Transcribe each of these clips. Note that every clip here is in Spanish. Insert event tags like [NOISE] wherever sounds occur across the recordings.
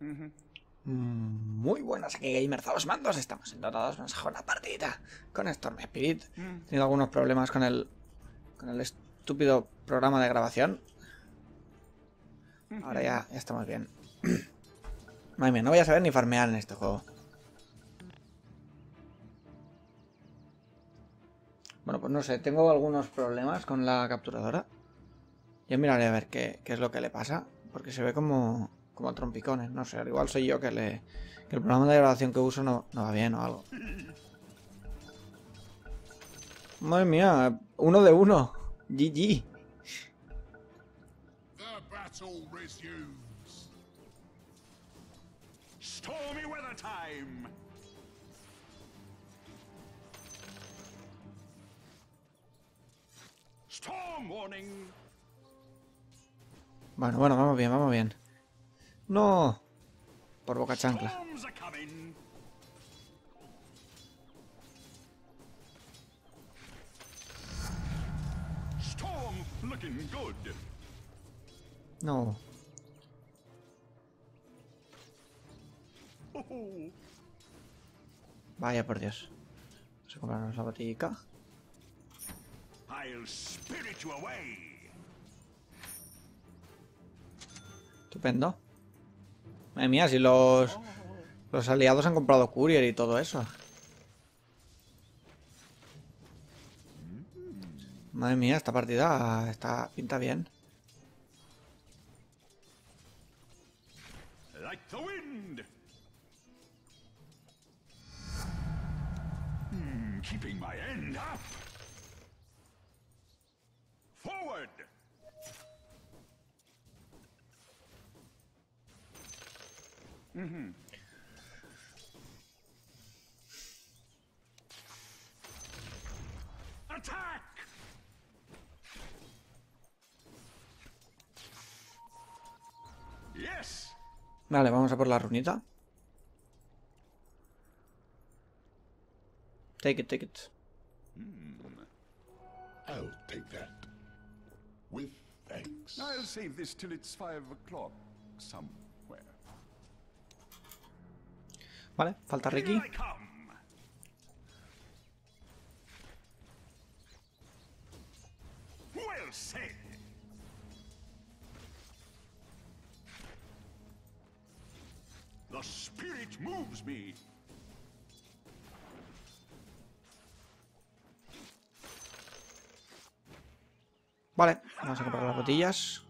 Mm, Muy buenas aquí gamers a los mandos, estamos en Dota 2, vamos a jugar una partidita con Storm Spirit. Mm. He tenido algunos problemas con el, con el estúpido programa de grabación. Ahora ya, ya estamos bien. [CLEARS THROAT] Madre mía, no voy a saber ni farmear en este juego. Bueno, pues no sé, tengo algunos problemas con la capturadora. Yo miraré a ver qué, qué es lo que le pasa, porque se ve como, como trompicones, no sé, al igual soy yo que le que el programa de grabación que uso no, no va bien o algo. Madre mía, uno de uno. GG. The battle resumes. Stormy weather time. Storm warning. Bueno, bueno, vamos bien, vamos bien. No. Por boca chancla. No. Vaya por Dios. Vamos a comprarnos la botica. I'll spirit you away. Estupendo. Madre mía, si los... Los aliados han comprado courier y todo eso. Madre mía, esta partida está pinta bien. Hmm, keeping my end up. Mm-hmm. Attack! Yes. Vale, vamos a por la runita. Take it, take it. Hmm. I'll take that. With thanks. I'll save this till it's five o'clock somewhere. Vale, falta Ricky. The spirit moves me. Vale, vamos a comprar las botillas.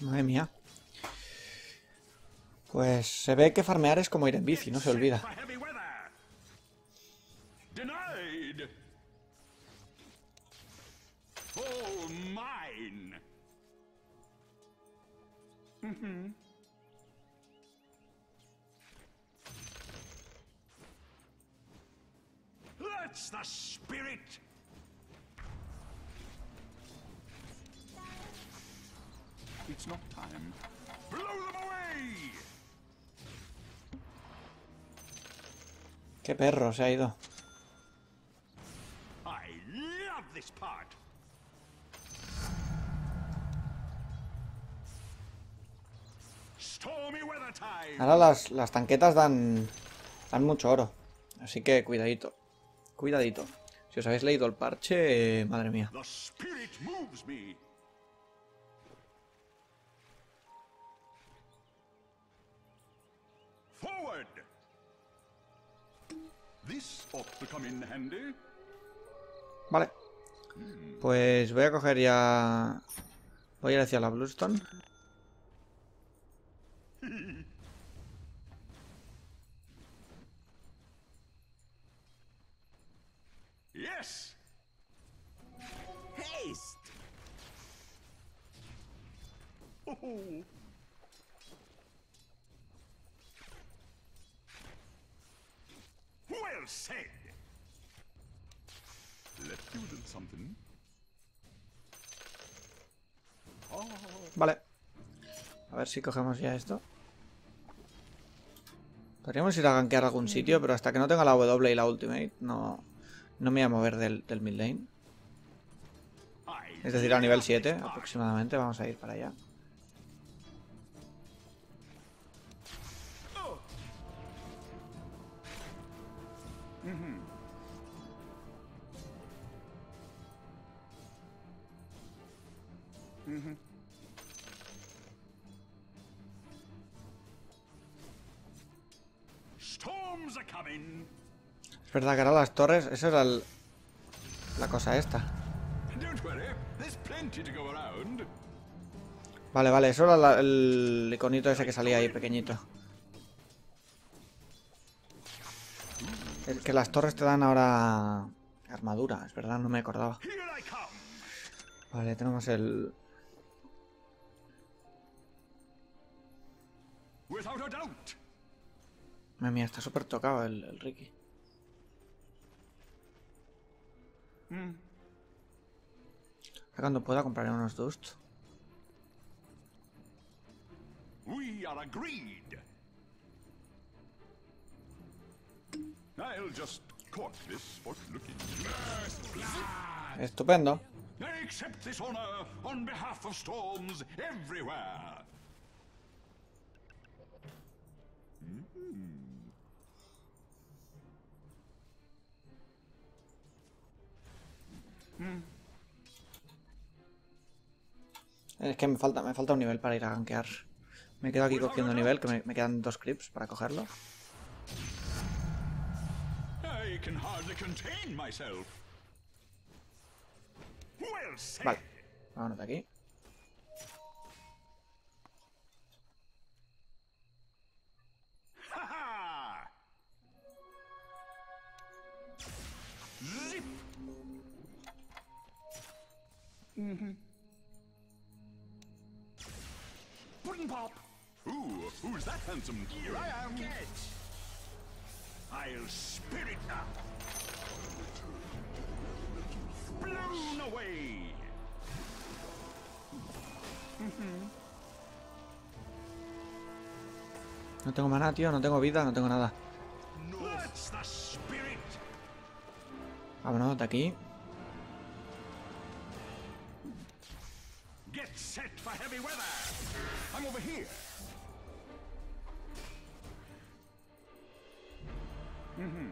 Madre mía. Pues se ve que farmear es como ir en bici, no se olvida. That's the spirit. It's not time. Blow them away! Qué perro se ha ido. I love this part. Stormy weather time. Ahora las, las tanquetas dan, dan mucho oro. Así que cuidadito. Cuidadito. Si os habéis leído el parche, eh, madre mía. The spirit moves me. Vale. Pues voy a coger ya... Voy a ir hacia la Bluestone. [LAUGHS] Yes. Haste. Oh. Well said. Let's do something. Oh, Vale. A ver si cogemos ya esto. Podríamos ir a gankear a algún sitio, pero hasta que no tenga la W y la Ultimate no, No me voy a mover del, del mid lane. Es decir, a nivel 7 aproximadamente. Vamos a ir para allá. Storms are coming. Es verdad que ahora las torres... Eso era el- la cosa esta. Vale, vale. Eso era la- el iconito ese que salía ahí pequeñito. El que las torres te dan ahora... Armadura, es verdad, no me acordaba. Vale, tenemos el... Madre mía, está súper tocado el, el Ricky. Ahora Cuando pueda compraré unos Dust. We are agreed. I'll just cork this spot looking. Estupendo. I accept this honor on behalf of storms everywhere. Es que me falta, me falta un nivel para ir a gankear. Me quedo aquí cogiendo nivel, que me, me quedan dos clips para cogerlo. Vale, vámonos de aquí. Mm-hmm. Pudding pop. Ooh, who's that handsome? Here I am. Get. I'll spirit now. Blown away. No tengo maná, tío, no tengo vida, no tengo nada. Vámonos de aquí. Set for heavy weather. I'm over here. Mm-hmm.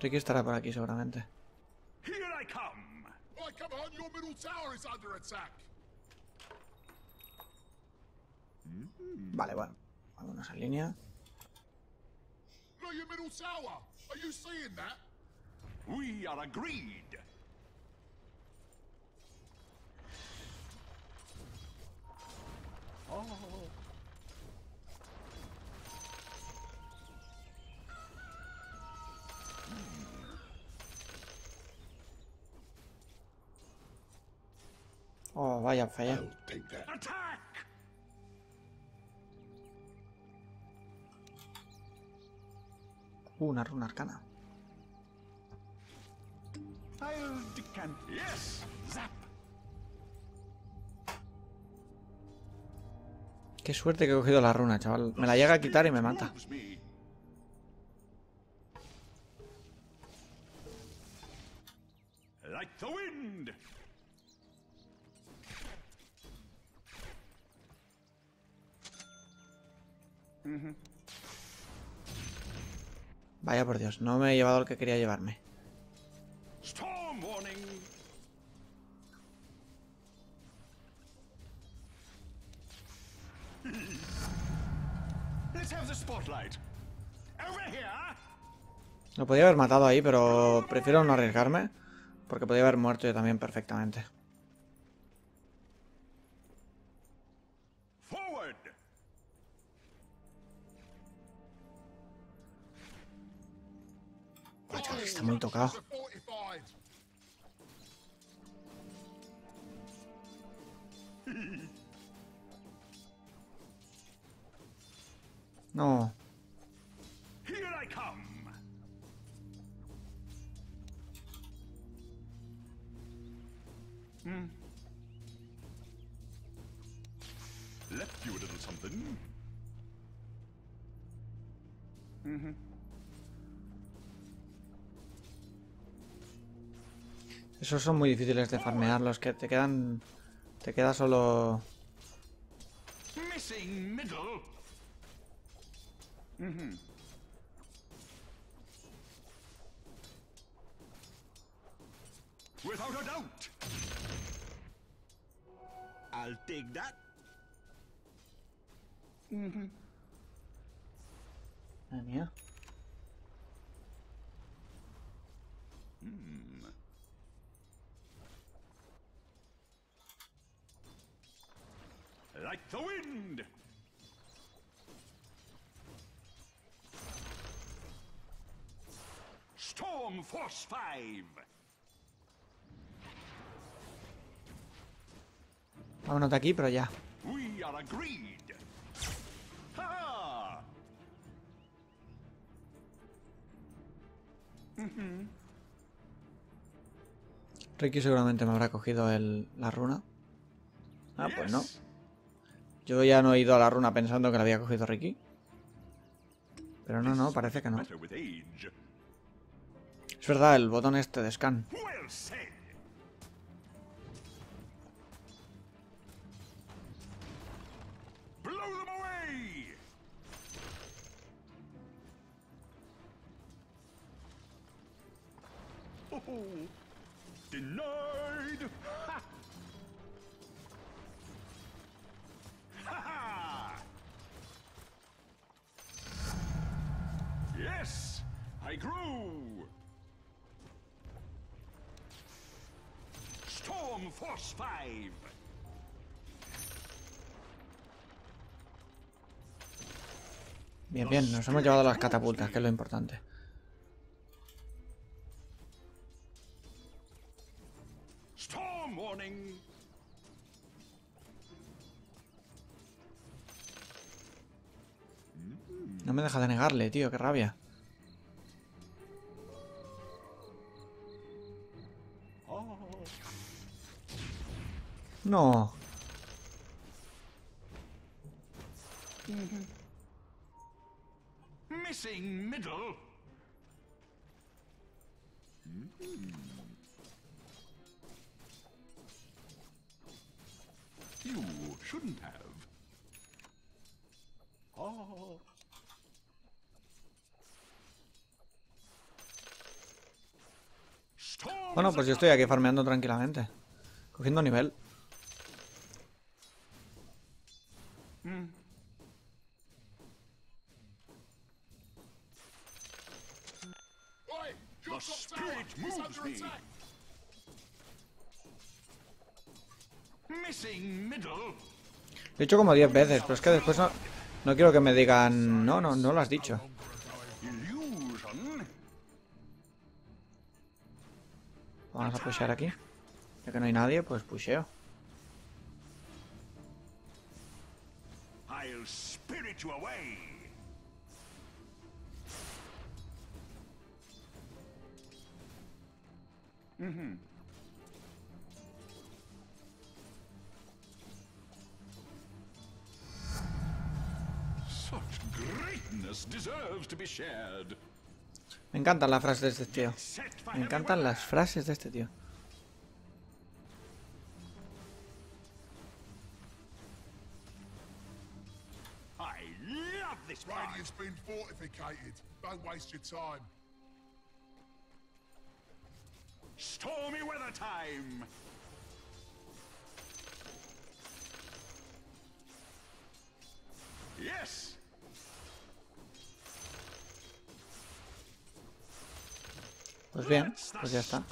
Ricky estará por aquí seguramente. Here I come. Right, come on, your middle tower is under attack. Mm-hmm. Vale, bueno. Vámonos en línea. Look, your middle tower. Are you seeing that? We are agreed. Oh, vaya, take that. Attack! Uh, una runa arcana. I'll decant. Yes! Zap! Qué suerte que he cogido la runa, chaval. Me la llega a quitar y me mata. Vaya por Dios, no me he llevado el que quería llevarme. Lo podía haber matado ahí, pero prefiero no arriesgarme. Porque podía haber muerto yo también perfectamente. Está muy tocado. No. Little something. Esos son muy difíciles de farmear, los que te quedan... Te queda solo... Mm-hmm. Without a doubt. I'll take that. Madre mía. Like the wind. Storm Force 5. Vámonos de aquí, pero ya. We are agreed. Ha! Ricky seguramente me habrá cogido el, la runa. Ah, pues no. Yo ya no he ido a la runa pensando que la había cogido Ricky. Pero no, no, parece que no. Es verdad, el botón este de scan. Storm Force 5. Bien, bien, nos hemos llevado las catapultas, que es lo importante. Storm warning. No me deja de negarle, tío, qué rabia. No. Missing middle. You shouldn't have. Oh. Storm Bueno, pues yo estoy aquí farmeando tranquilamente. Cogiendo nivel. He dicho como 10 veces, pero es que después no, no quiero que me digan... No, no, no lo has dicho. Vamos a pushear aquí. Ya que no hay nadie, pues pusheo. I'll Me encantan las frases de este tío. Me encantan las frases de este tío. I love this part. Radiant's been fortificated. Don't waste your time. Stormy weather time. Yes. Pues bien, pues ya está.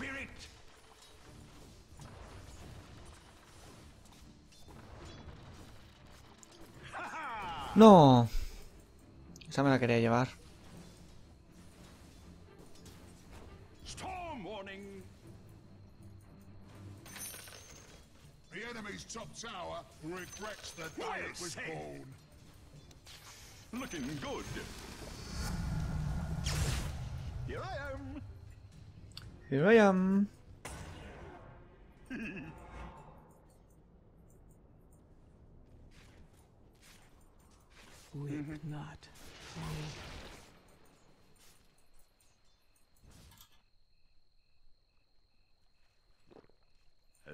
¡No! Esa me la quería llevar. Storm warning. The enemy's top tower regrets the day Well it was said. born. Looking good. Here I am. Here I am. Weep mm-hmm. not.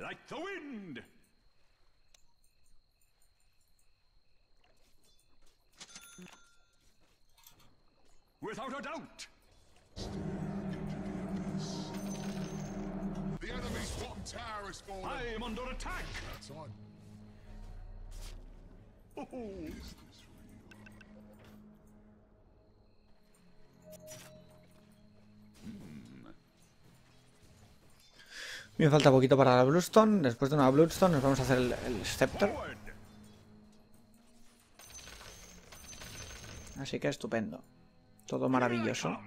Like the wind. Without a doubt. The enemy's bottom tower is falling. I am under attack. That's on. Oh, Me falta poquito para la Bloodstone. Después de una Bloodstone nos vamos a hacer el, el Scepter. Así que estupendo. Todo maravilloso.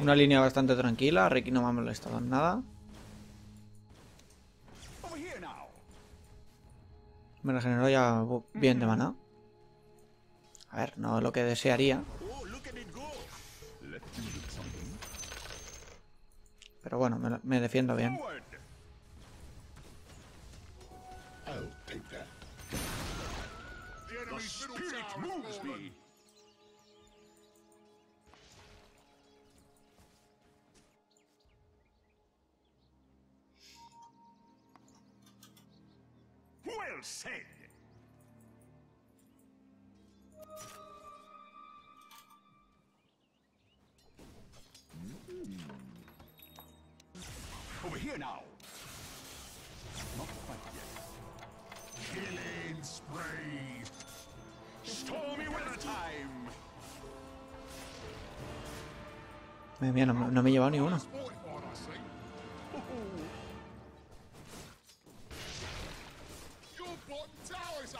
Una línea bastante tranquila. Ricky no me ha molestado en nada. Me regeneró ya bien de maná. A ver, no lo que desearía. Pero bueno, me, me defiendo bien. I'll take that. The spirit moves me. Well said. Hmm. Over here now. Not quite yet. Killing spree. Stormy weather time. Mía, no, no me he llevado ni uno.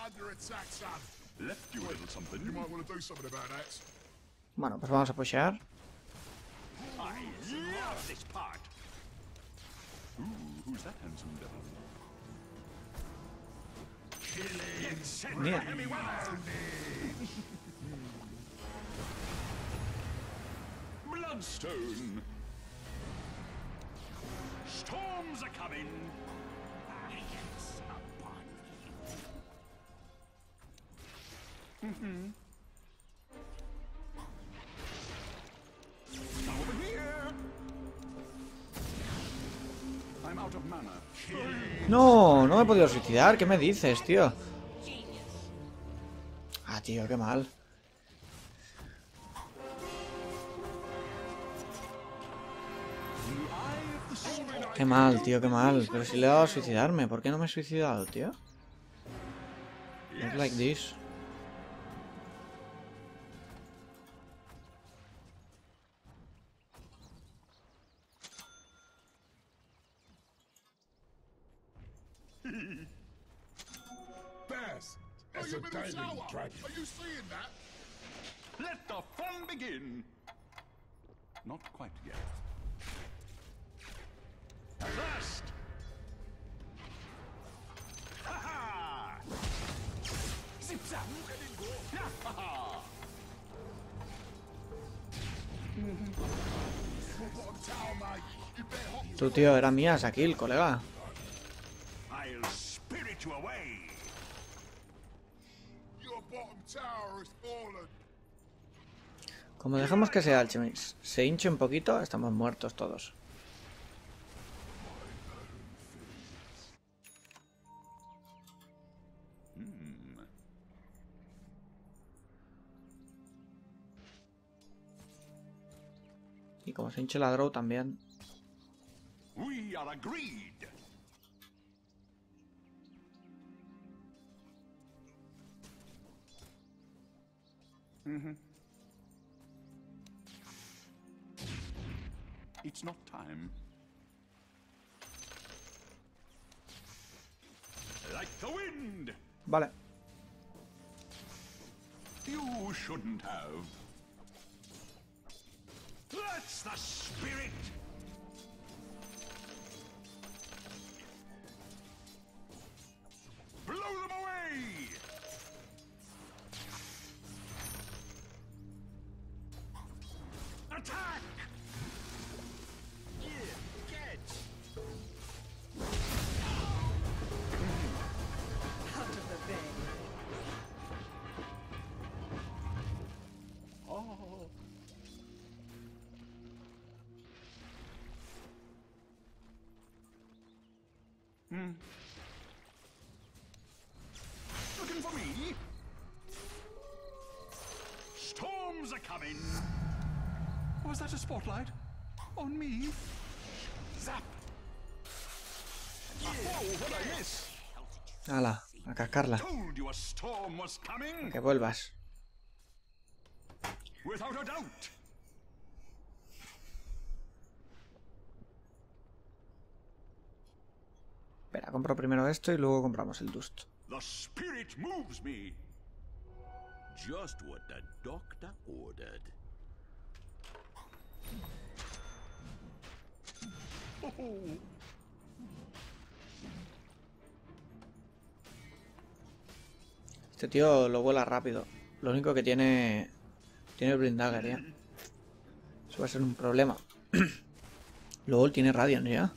Under attack, son. Left you a little something. You might want to do something about that. Bueno, pues vamos a pushear. I love this part. Ooh, who's that handsome devil? Get set for Mira. Bloodstone. Storms are coming. No, no me he podido suicidar. ¿Qué me dices, tío? Ah, tío, qué mal. Qué mal, tío, qué mal. Pero si le he dado a suicidarme, ¿por qué no me he suicidado, tío? Not like this. Are you seeing that? Let the fun begin. Not quite yet. At last. Ha ha! Zip zap! Look at it go! Ha ha! Your bottom tower, mate. You better hop. Tu tío era mía, Sakil, colega. I'll spirit you away. Como dejamos que sea Alchemix se hinche un poquito, estamos muertos todos. Y como se hinche la draw también. We are agreed. Mm-hmm. It's not time. Like the wind. Vale. You shouldn't have. That's the spirit. Attack! Yeah, catch! Out of the bay. Oh. Hmm. Looking for me? Storms are coming! Was that a spotlight? On me? Zap! Whoa, what I miss? Hala, a cascarla. A. Que vuelvas. Without a doubt. Espera, compro primero esto y luego compramos el Dust. The spirit moves me. Just what the doctor ordered. Este tío lo vuela rápido. Lo único que tiene... Tiene Blindagger ya. Eso va a ser un problema. [CLEARS THROAT] Luego él tiene Radiant ya.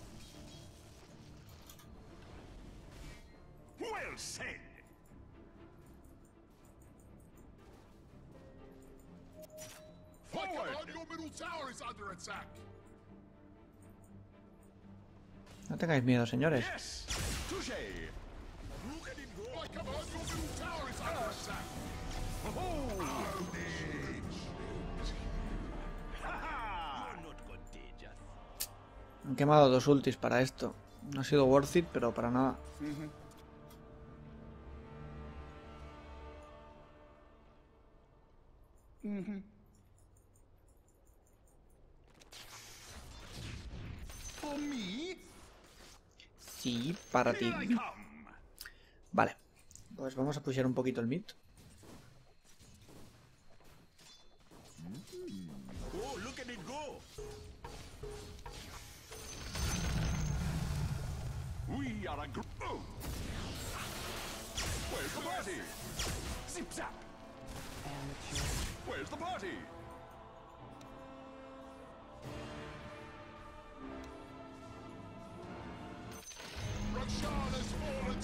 Forward. tower is under attack. Ha-ha. You're not contagious. Han quemado dos ultis para esto. No ha sido worth it, pero para nada. For Sí, para ti. Vale. Pues vamos a pushear un poquito el mid. Oh, look at it go. We are a group. Oh. Where's the party?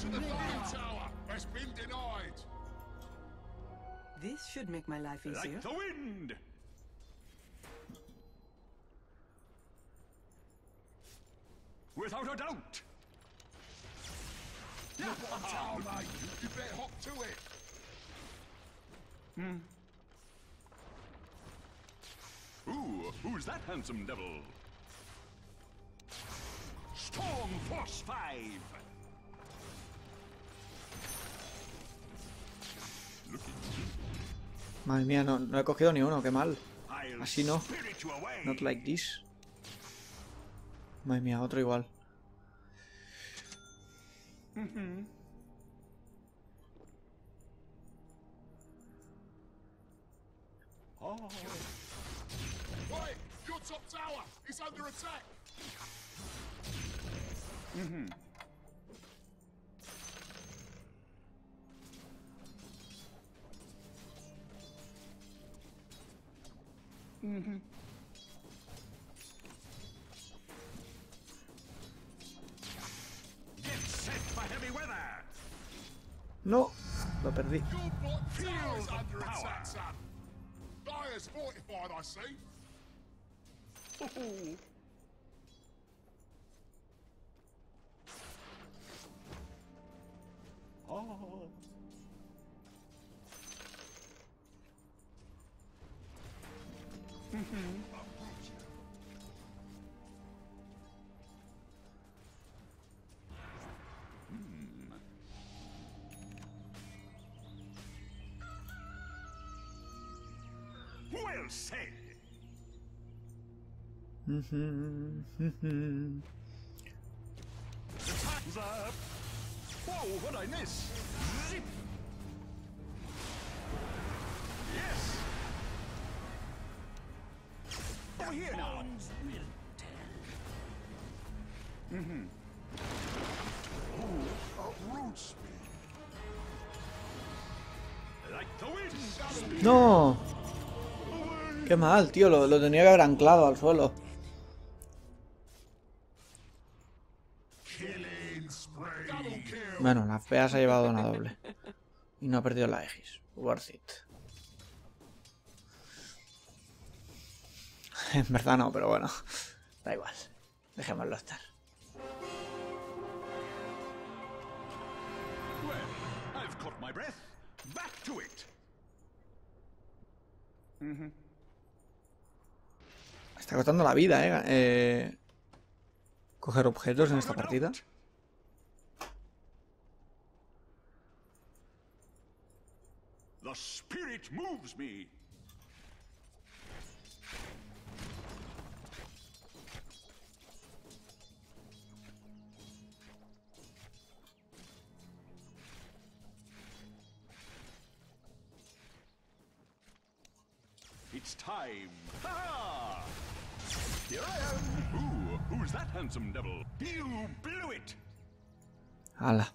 To the middle tower. Has been denied. This should make my life easier. Like the wind. Without a doubt. You've got a tower, mate. You better hop to it. Hmm. Ooh, who's that handsome devil? Storm Force 5! Madre mía, no, no he cogido ni uno, qué mal. Así no. Not like this. Madre mía, otro igual. Under power. attack, son. Dire's fortified, I see. Well said. The time's up. Whoa, what I miss? Zip. Yes. Over here now. Uproots me. Like the wind. ¡No! Qué mal, tío. Lo, lo tenía que haber anclado al suelo. Bueno, la fea se ha llevado una doble. Y no ha perdido la Aegis. Worth it. En verdad no, pero bueno. Da igual. Dejémoslo estar. I've caught my breath. Back to it. Me está costando la vida, eh. eh coger objetos en esta partida. Here I am. Ooh, who's that handsome devil? You blew it. Hala.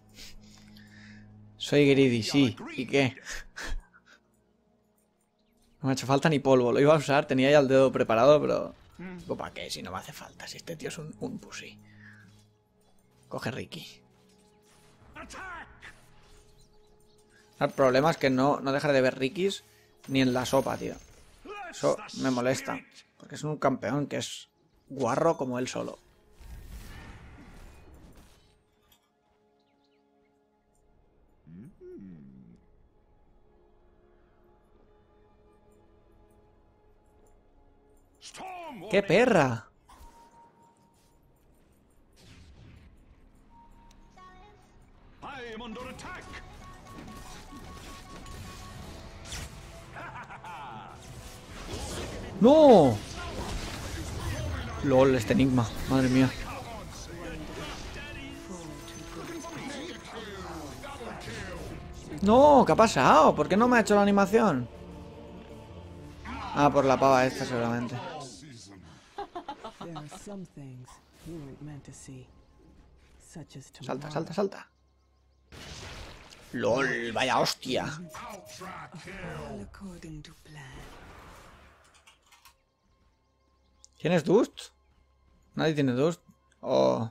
Soy greedy, sí. ¿Y qué? No me ha hecho falta ni polvo. Lo iba a usar, tenía ya el dedo preparado, pero... Digo, ¿Para qué? Si no me hace falta. Si este tío es un, un pussy. Coge Ricky. El problema es que no, no dejar de ver Rikis ni en la sopa, tío. Eso me molesta. Porque es un campeón que es guarro como él solo. ¡Qué perra! ¡No! LOL, este enigma. Madre mía. No, ¿qué ha pasado? ¿Por qué no me ha hecho la animación? Ah, por la pava esta seguramente. Salta, salta, salta. LOL, vaya hostia. Plan. ¿Tienes Dust? Nadie tiene Dust. Oh.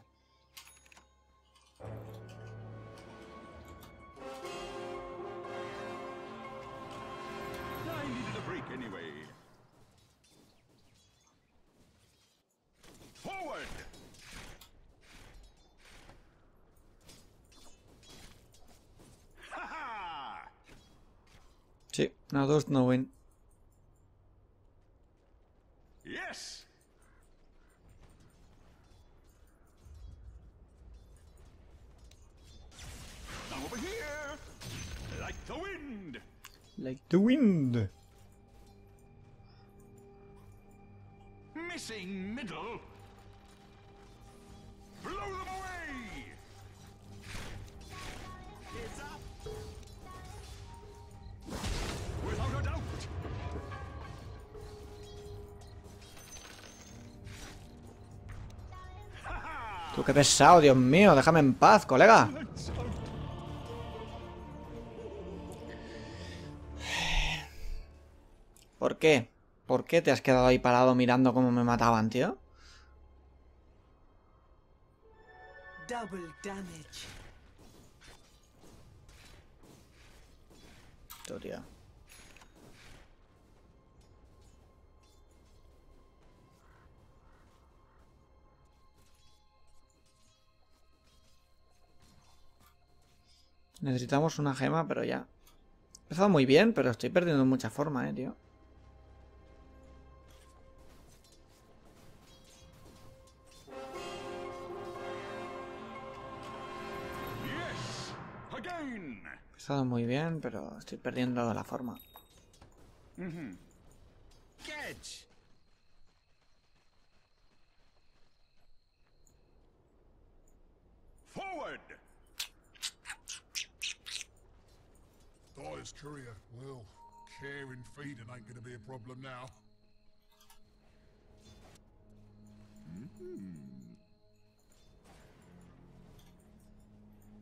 Sí, no Dust, no win. Qué pesado, Dios mío. Déjame en paz, colega. ¿Por qué? ¿Por qué te has quedado ahí parado mirando cómo me mataban, tío? Double Necesitamos una gema, pero ya. He empezado muy bien, pero estoy perdiendo mucha forma, eh, tío. He empezado muy bien, pero estoy perdiendo la forma. Catch! Forward! Courier. Well, caring feeding ain't gonna be a problem now.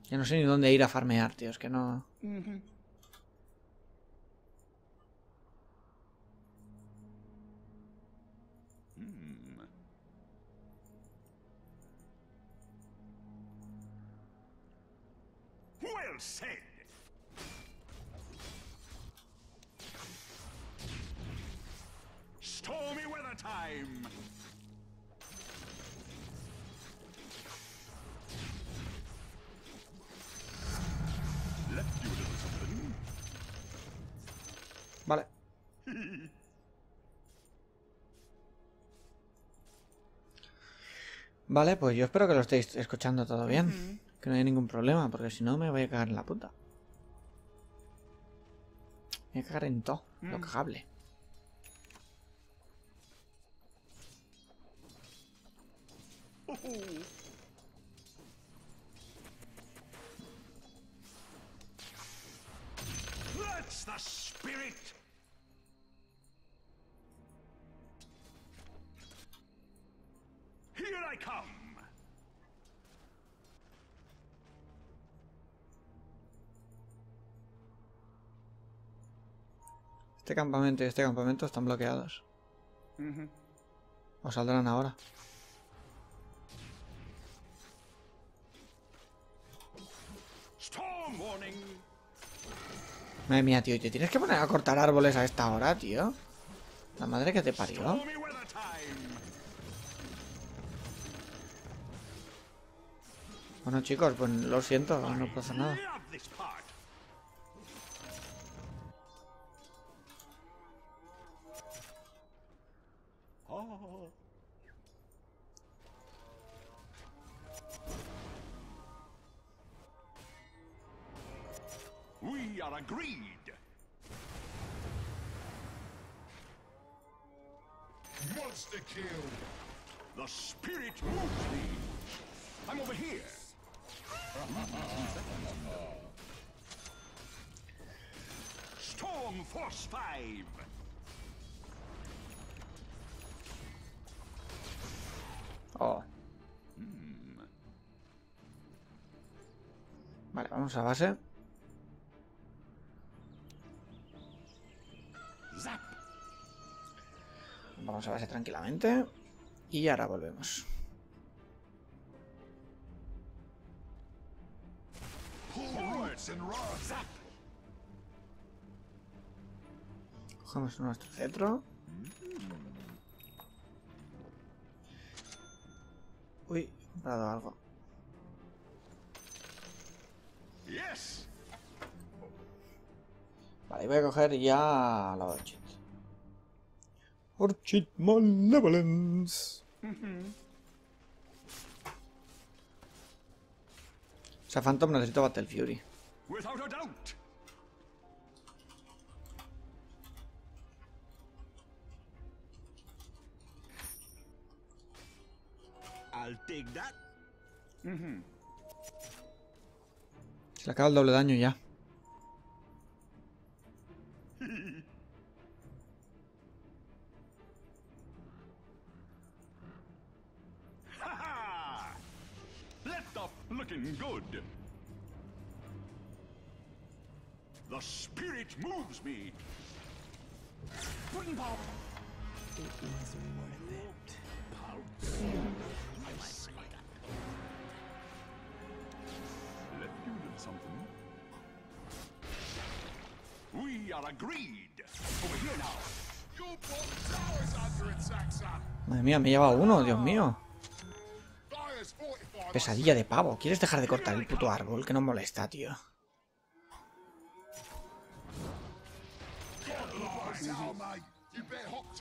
Ya no sé ni dónde ir a farmear, tío. Es que no... Vale, pues yo espero que lo estéis escuchando todo bien. Que no haya ningún problema, porque si no me voy a cagar en la puta. Me voy a cagar en todo, lo cagable. Este campamento y este campamento están bloqueados. O saldrán ahora. Madre mía, tío, ¿y te tienes que poner a cortar árboles a esta hora, tío? La madre que te parió. Bueno, chicos, pues lo siento, no pasa nada. Vamos a base. Vamos a base tranquilamente. Y ahora volvemos. Cogemos nuestro cetro. Uy, he comprado algo. Vale, voy a coger ya la Orchid. Orchid Malevolence. O sea, Phantom necesito Battle Fury. Without a doubt. I'll take that. Se le acaba el doble daño ya. Looking good. The spirit moves me. Pudding pop. It was worth it. Let you do something. We are agreed. Over here now. Your bottom tower's under attack, son. Madre mía, me he llevado uno, Dios mío. Pesadilla de pavo. ¿Quieres dejar de cortar el puto árbol? Que no molesta, tío.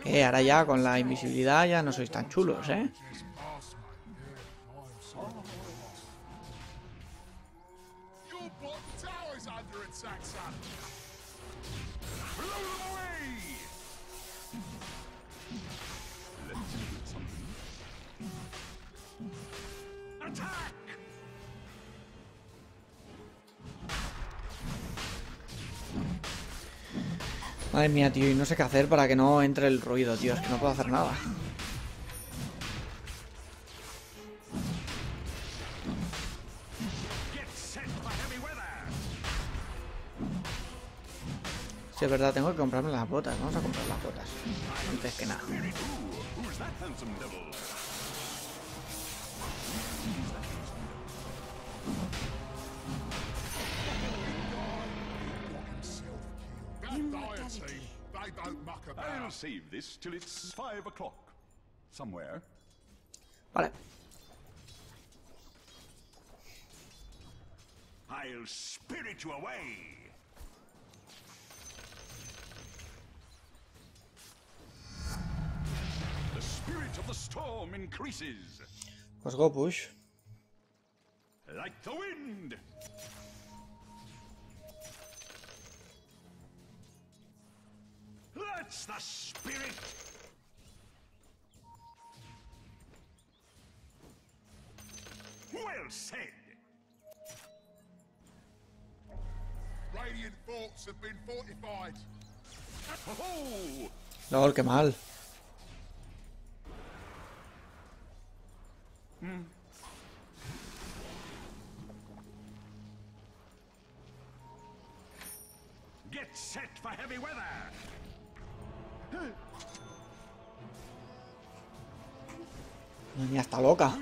Eh, ahora ya con la invisibilidad ya no sois tan chulos, ¿eh? Madre mía, tío, y no sé qué hacer para que no entre el ruido, tío. Es que no puedo hacer nada. Sí, es verdad, tengo que comprarme las botas. Vamos a comprar las botas. Antes que nada. Don't muck about. I'll save this till it's five o'clock. Somewhere. Vale. I'll spirit you away. The spirit of the storm increases. Let's go, Bush. Like the wind. That's the spirit. Well said. Radiant forts have been fortified. Oh, Lol, qué mal. Hmm. get set for heavy weather. La niña está loca.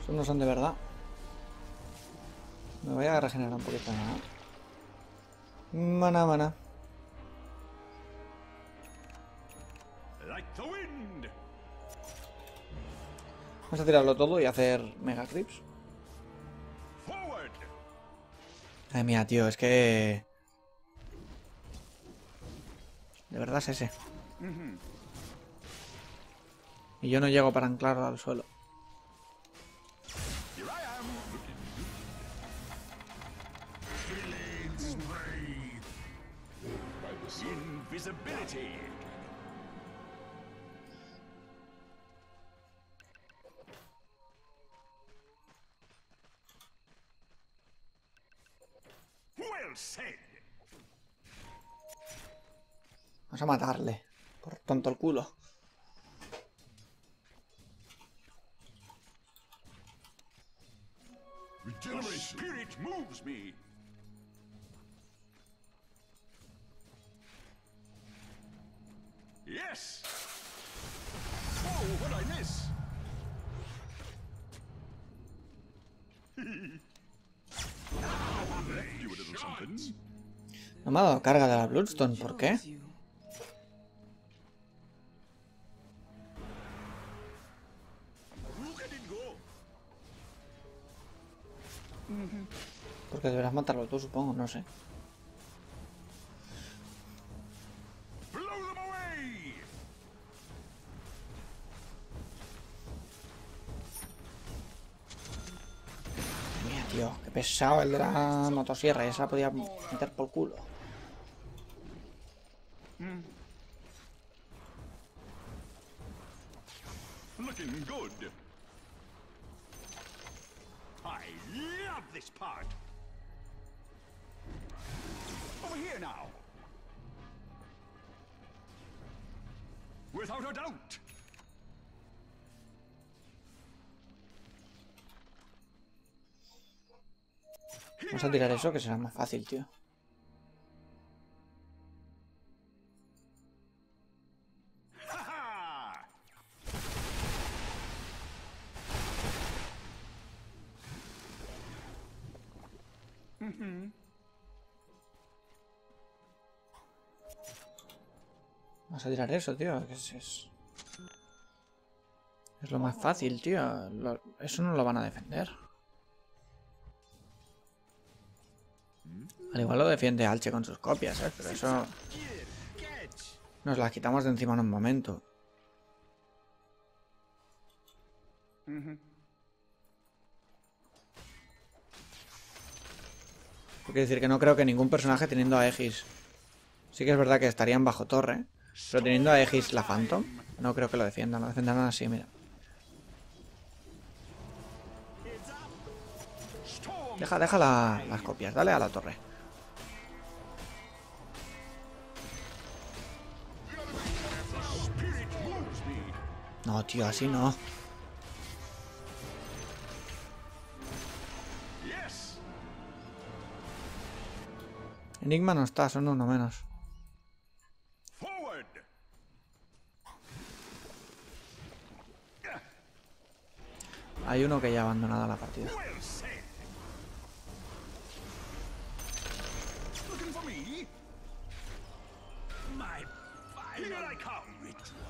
Esos no son de verdad. Me voy a regenerar un poquito más. Mana, mana. Like Vamos a tirarlo todo y hacer mega creeps. Ay, mía, tío, es que... De verdad es ese. Y yo no llego para anclarlo al suelo. Invisibility. Vamos a matarle. Por tonto el culo. Yes. Oh, what I miss? No me ha dado carga de la Bloodstone, ¿por qué? Porque deberás matarlo tú, supongo, no sé. El de la motosierra. Esa podía meter por culo. Without a doubt. Vamos a tirar eso, que será más fácil, tío. Vamos a tirar eso, tío. que es, es... lo más fácil, tío. Eso no lo van a defender. Al igual lo defiende Alche con sus copias, ¿eh? Pero eso nos las quitamos de encima en un momento. Quiere decir que no creo que ningún personaje teniendo a Aegis... Sí que es verdad que estarían bajo torre, pero teniendo a Aegis la Phantom, no creo que lo defiendan. Lo defenderán así, mira. Deja, deja la- las copias, dale a la torre. No, tío, así no. Enigma no está, son uno menos. Hay uno que ya ha abandonado la partida. Here I come. Ritual.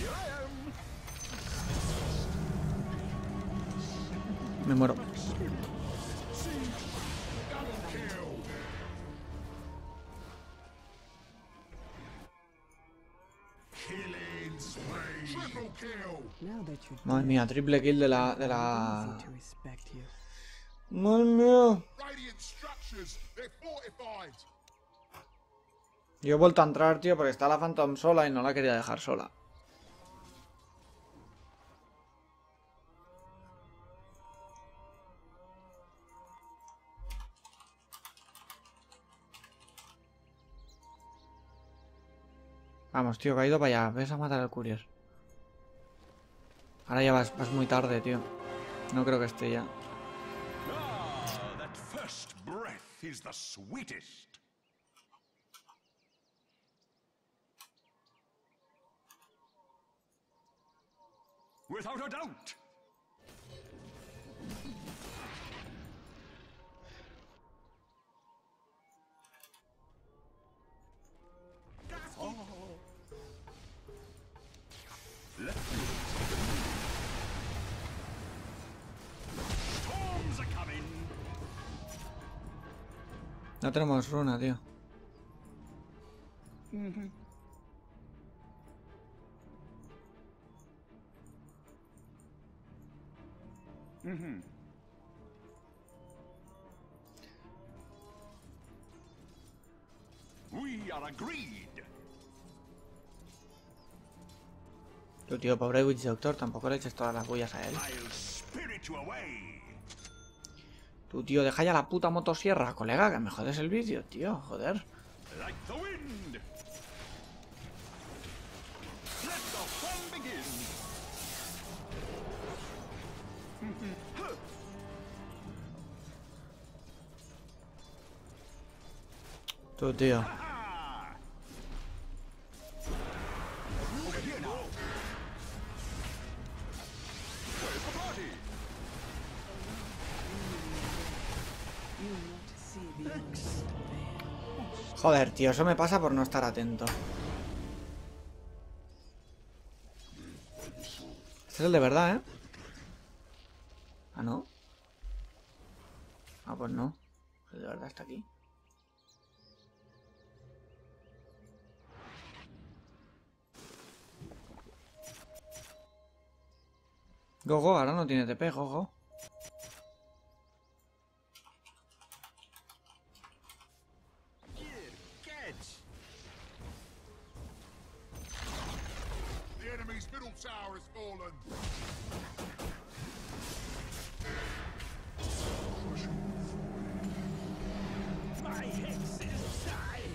Here I am. Me muero. Triple kill. Now that you're Madre mía, triple kill de la... de la... easy to respect you. Madre mía. Yo he vuelto a entrar, tío, porque está la Phantom sola y no la quería dejar sola. Vamos, tío, ido para allá. Ves a matar al courier. Ahora ya vas, vas muy tarde, tío. No creo que esté ya. Ah, that first breath is the sweetest. Without a doubt. Storms are coming. No tenemos runa, tío. We are agreed. Tu tío, pobre Witch Doctor, tampoco le eches todas las bullas a él. Tu tío, deja ya la puta motosierra, colega, que me jodes el vídeo, tío, joder. Like the wind. A veil. Joder, tío, eso me pasa por no estar atento. Este es el de verdad, ¿eh? Ah, ¿no? Ah, pues no. El de verdad está aquí. Gogo, ahora no tiene TP, Gogo. Catch. The enemy's middle tower has fallen. My hex is die.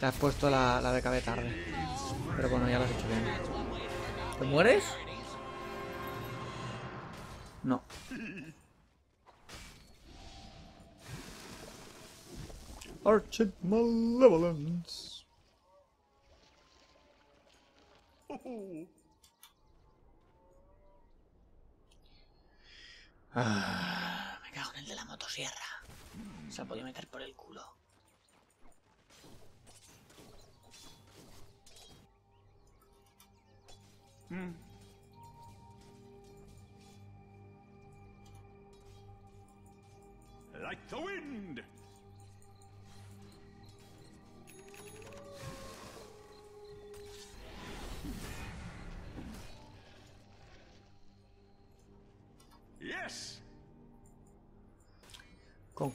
Te has puesto la, la de KB tarde. Pero bueno, ya lo has hecho bien. ¿Te mueres? Arched Malevolence.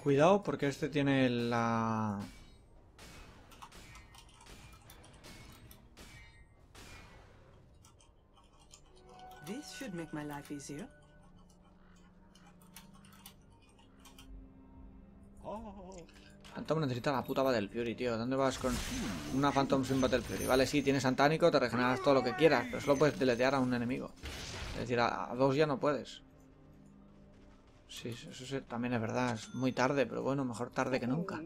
Cuidado porque este tiene la... This should make my life easier. Phantom necesita la puta Battle Fury, tío. ¿Dónde vas con una Phantom sin Battle Fury? Vale, sí, tienes Antánico, te regeneras todo lo que quieras, pero solo puedes deletear a un enemigo. Es decir, a, a dos ya no puedes. Sí, eso sí, también es verdad. Es muy tarde, pero bueno, mejor tarde que nunca.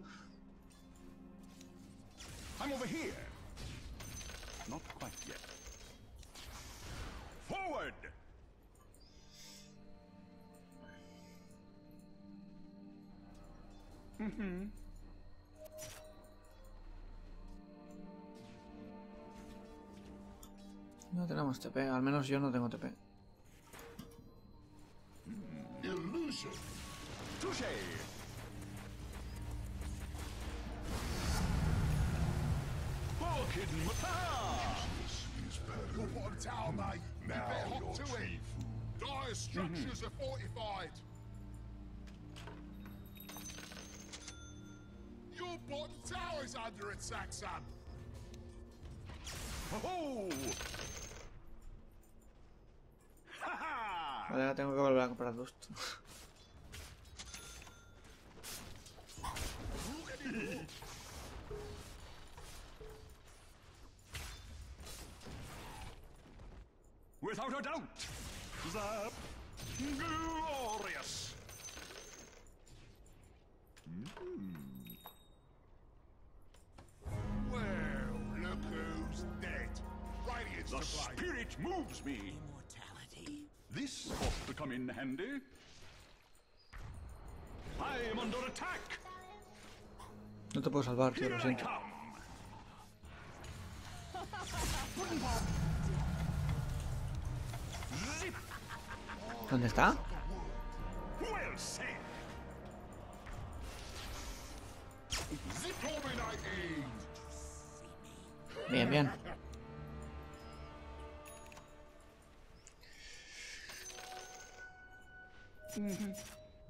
No tenemos TP, al menos yo no tengo TP. Ahora tengo que volver a comprar Dust. In handy. I am under attack. No te puedo salvar, tío, lo siento. ¿Dónde está? Well said.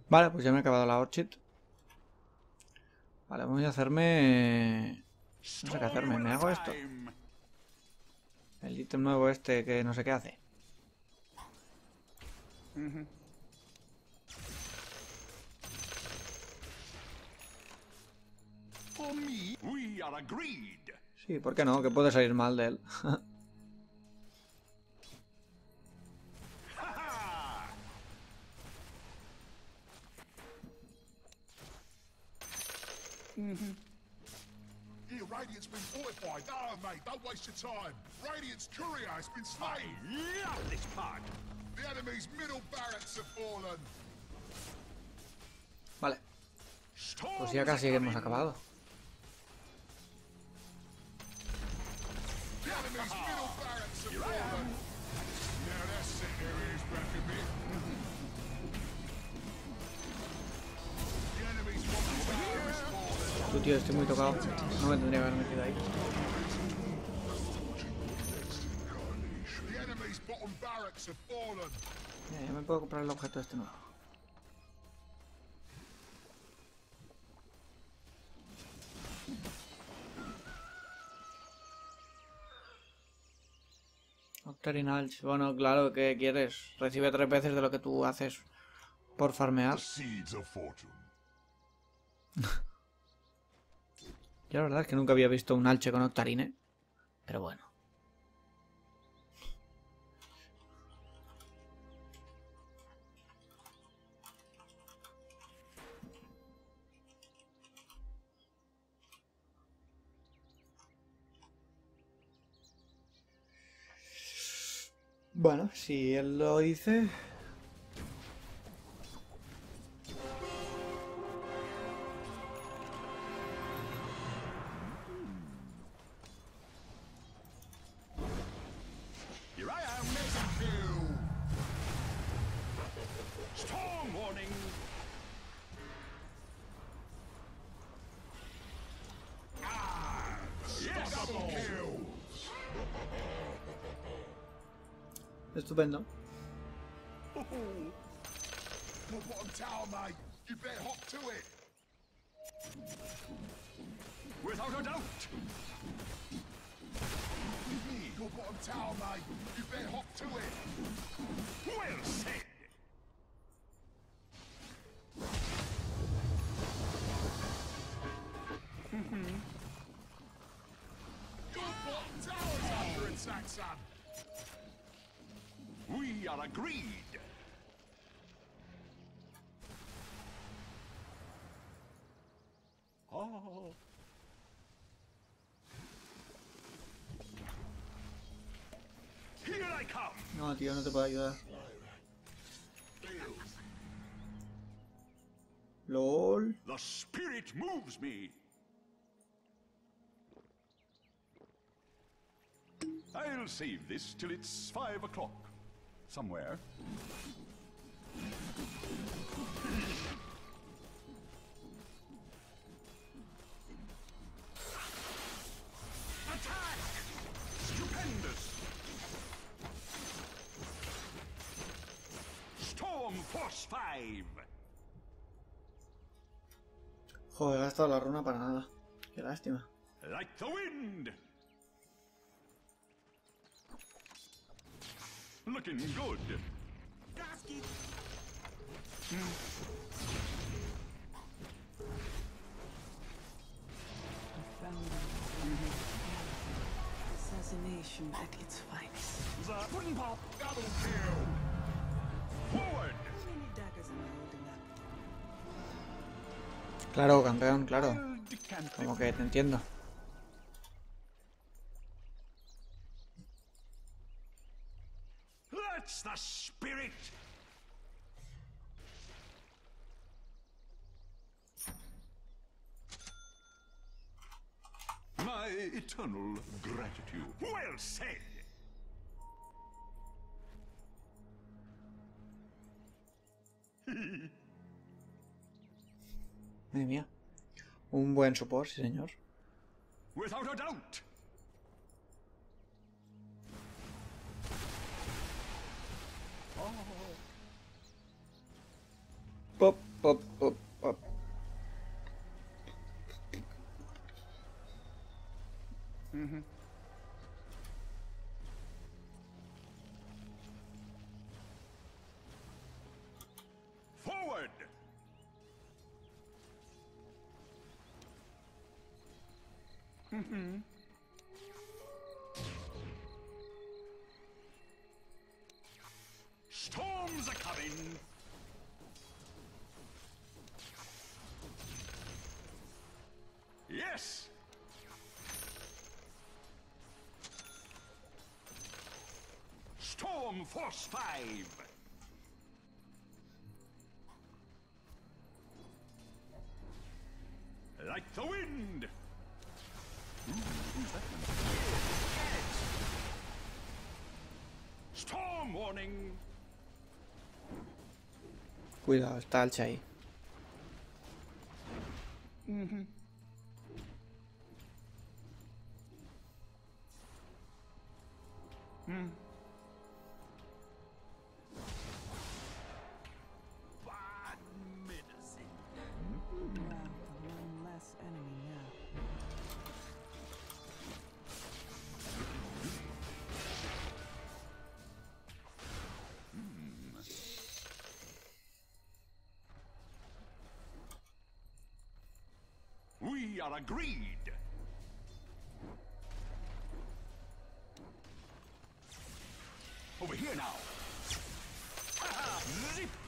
Vale, pues ya me he acabado la Orchid. Vale, voy a hacerme... No sé qué hacerme, ¿me hago esto? El ítem nuevo este que no sé qué hace. Sí, ¿por qué no? Que puede salir mal de él. [LAUGHS] Mm-hmm. Yeah, Radiant's been fortified. No, mate, don't waste your time. Radiant's courier has been slain. Love this part. The enemy's middle barracks have fallen. Vale, pues ya casi hemos acabado. The enemy's middle barracks have fallen. Now that's set their ears back Tú, tío, estoy muy tocado. No me tendría que haber metido ahí. Ya me puedo comprar el objeto este nuevo. Octarinalch, bueno, claro, ¿qué quieres? Recibe tres veces de lo que tú haces por farmear. [LAUGHS] Yo la verdad es que nunca había visto un alche con Octarine. Pero bueno. Bueno, si él lo dice... Tower, mate. You better hop to it. Without a doubt. Your bottom tower, mate. You better hop to it. Well said. No, no te puedo ayudar. LOL. The spirit moves me. I'll save this till it's five o'clock. Somewhere. Joder, he gastado la runa para nada. Qué lástima. Like the wind! Looking good. Assassination at its finest. The pudding pop! Double kill! Forward! How many daggers am I holding up? Claro, campeón, claro. Como que te entiendo. My eternal gratitude. Well said! Madre mía. Un buen support, sí señor. Without a doubt! Pop, pop, pop, pop. Forward! Force 5! Like the wind! Ooh, who's that one? Storm warning! Cuidado, está Alcha ahí. Bad are here now. [LAUGHS]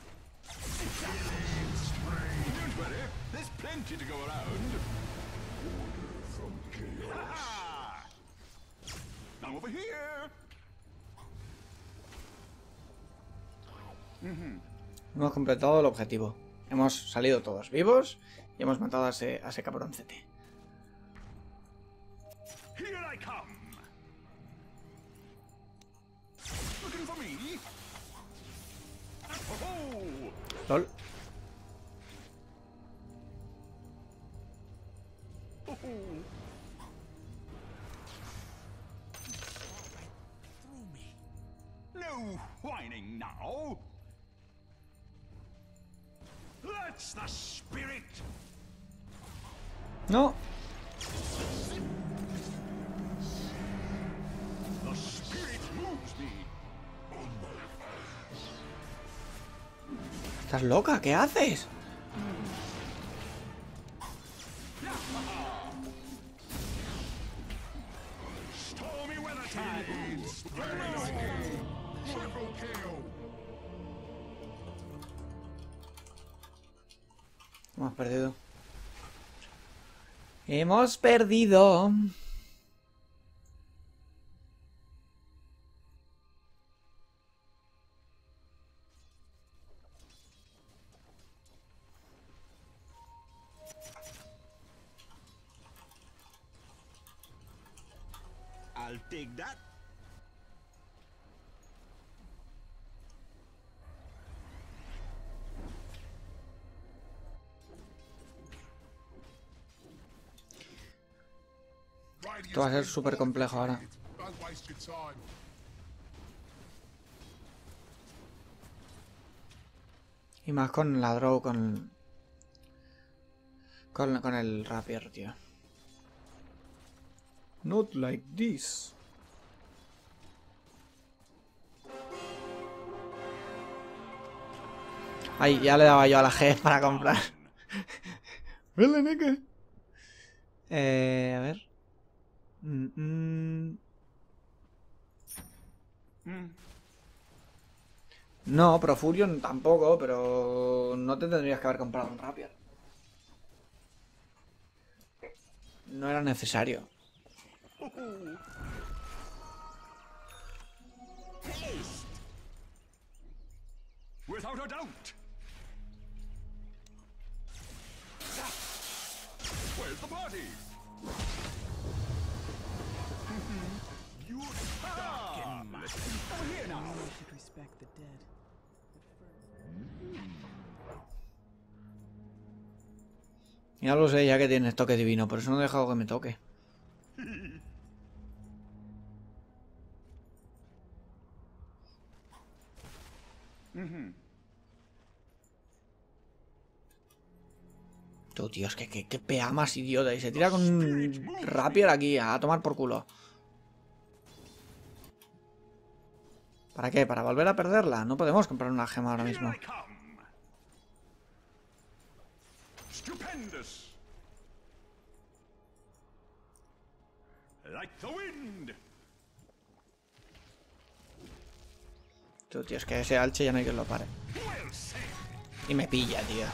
[LAUGHS] Hemos completado el objetivo. Hemos salido todos vivos y hemos matado a ese, a ese cabroncete. Loca? ¿Qué haces? Hemos perdido. Hemos perdido. Ser súper complejo ahora. Y más con la draw, con... Con, con el rapier, tío. Not like this. Ay, ya le daba yo a la G [LAUGHS] para comprar. Eh, a ver. Mm, mm. No, Profurion tampoco, pero no te tendrías que haber comprado un Rapier. No era necesario. Without a doubt. Where's the party? Ya lo sé, ya que tienes toque divino, por eso no he dejado que me toque. Tú, tío, es que, que pea más idiota. Y se tira con un rapier aquí a tomar por culo. ¿Para qué? ¿Para volver a perderla? No podemos comprar una gema ahora mismo. Tú, tío, es que ese alche ya no hay quien lo pare. Y me pilla, tío.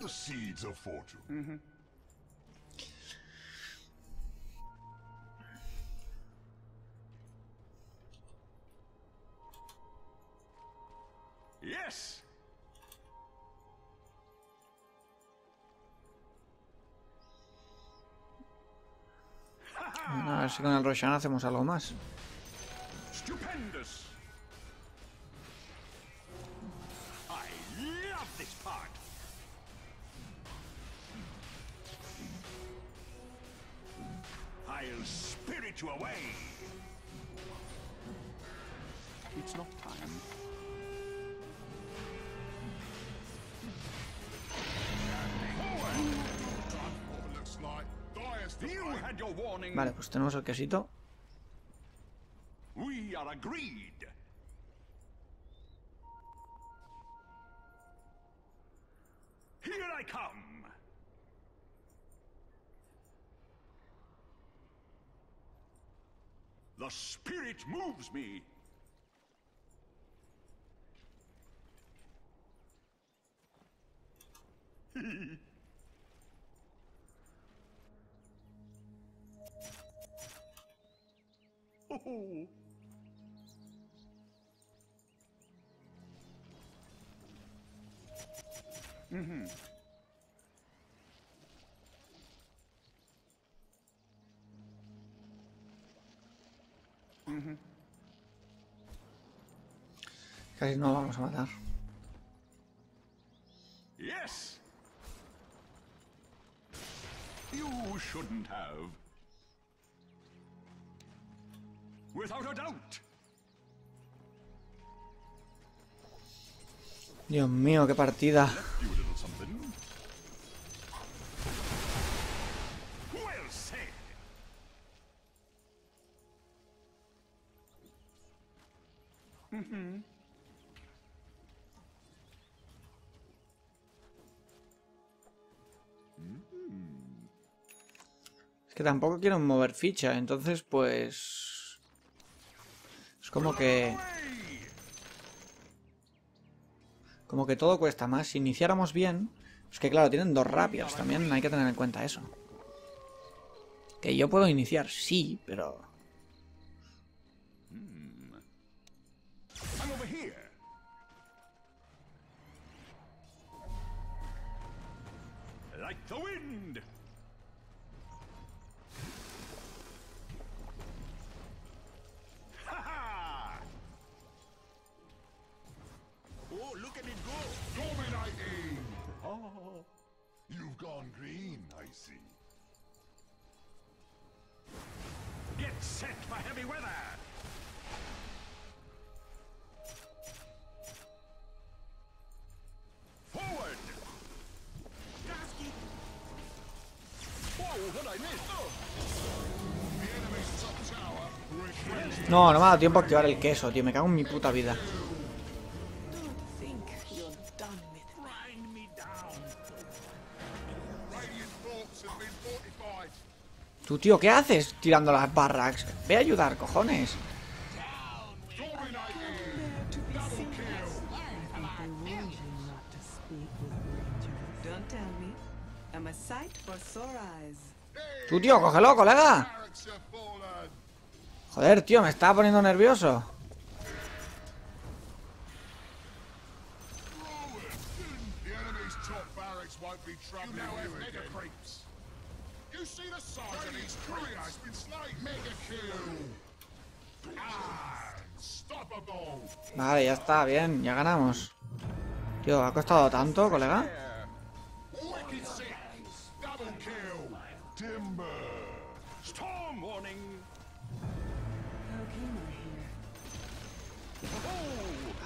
The seeds of fortune. Yes. A ver si con el Roshan hacemos algo más. Stupendous. You away. It's not time. Vale, pues tenemos el quesito. We are agreed. The spirit moves me. [LAUGHS] Oh. Mm-hmm. Casi no lo vamos a matar. Yes. You shouldn't have. Without a doubt. Dios mío, qué partida. You que tampoco quiero mover ficha, entonces pues... Es como que... Como que todo cuesta más. Si iniciáramos bien... Es que claro, tienen dos rapiers, también hay que tener en cuenta eso. Que yo puedo iniciar, sí, pero... Like the wind. Gone green, I see. Get set for heavy weather! Forward! Gasky! Whoa, what I missed? Oh. No, no me ha dado tiempo a activar el queso, tío. Me cago en mi puta vida. Tú, tío, ¿qué haces tirando las barracks? Ve a ayudar, cojones. Tú, tío, cógelo, colega. Joder, tío, me estaba poniendo nervioso. Está, bien, ya ganamos. Tío, ¿ha costado tanto, colega?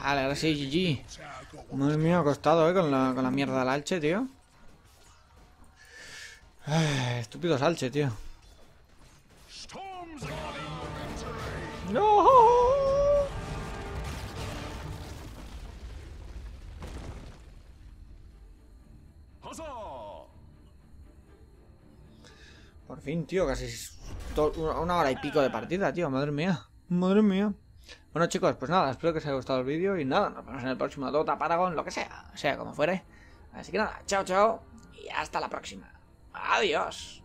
Vale, ahora sí, GG. Madre mía, ha costado, eh, con la, con la mierda del alche, tío. Ay, estúpido salche, tío. ¡No! Fin, tío, casi una hora y pico de partida, tío. Madre mía. Madre mía. Bueno, chicos, pues nada, espero que os haya gustado el vídeo y nada, nos vemos en el próximo Dota, Paragon, lo que sea, sea como fuere. Así que nada, chao, chao y hasta la próxima. Adiós.